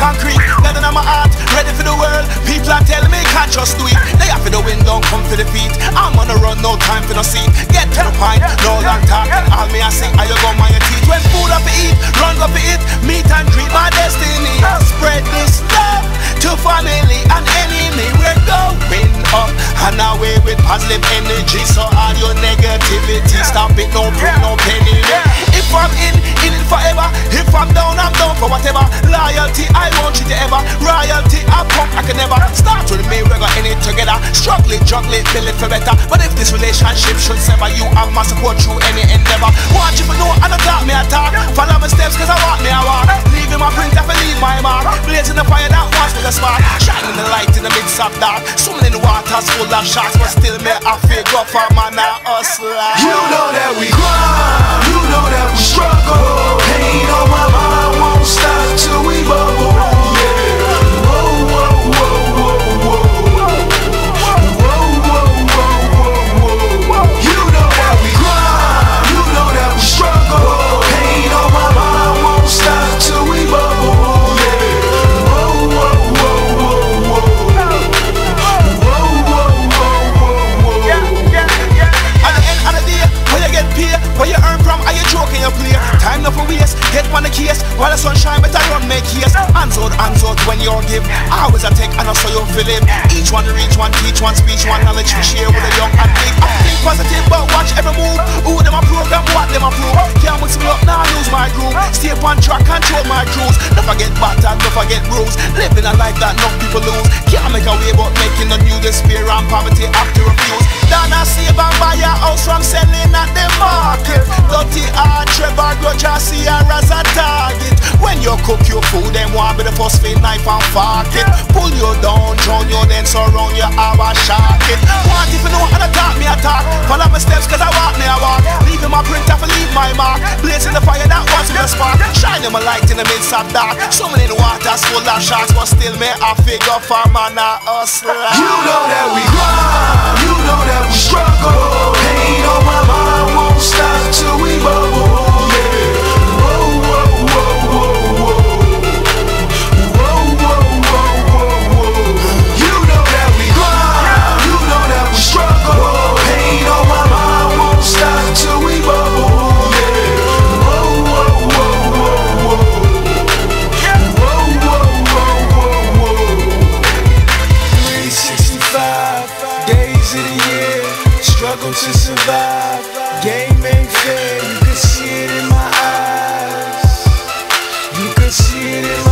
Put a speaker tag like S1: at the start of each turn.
S1: concrete. Dead in my heart, ready for the world. People are telling me can't just do it. They have to the wind don't come to the feet. I'm on the run, no time for no seat. Get to the point, no long talking. All me I see, I go your teeth. When food up to eat, run up to eat. Meet and greet my destiny. Spread this love to family and enemy. We're going up and away with positive energy. So all your negativity, stop it, no pain, no pain. For whatever. Loyalty, I treat you ever. Royalty, I pump, I can never start with me. We're end it together. Struggle it, juggle it, build it for better. But if this relationship should sever, you have my support through any endeavor. Want you to know, I don't talk me, I talk. Follow my steps, cause I walk me, I walk. Leaving my print, I leave my mark. Blazing the fire that wants with a spark. Shining the light in the midst of dark. Swimming in waters full of sharks, but still me, I go for man, I hustle.
S2: You know that we grind,
S1: case, but I don't make case. Hands out, hands out when you give. Always I take, and I saw you feel it. Each one reach, one teach, one speech, one knowledge we share with the young and big. I think positive, but watch every move. Who them a program, what them a prove. Can't mix me up, now lose my groove. Stay on track, control my cruise. Never get battered, never get bruised. Living a life that no people lose. Can't make a way, but making a new despair and poverty have to refuse. Donna save and buy a house from cook your food, want be the first fit knife and fork it. Pull you down, drown you, then surround you, have a shark it. Want if you know how to talk me, I talk. Follow my steps, cause I walk me, I walk. Leaving my print, I leave my mark. Blazing the fire that was with a spark. Shining my light in the midst of dark. Swimming in waters full of sharks, but still me, I figure for man, I hustle.
S2: You know that we struggle to survive. Game ain't fair, you can see it in my eyes. You can see it in my eyes.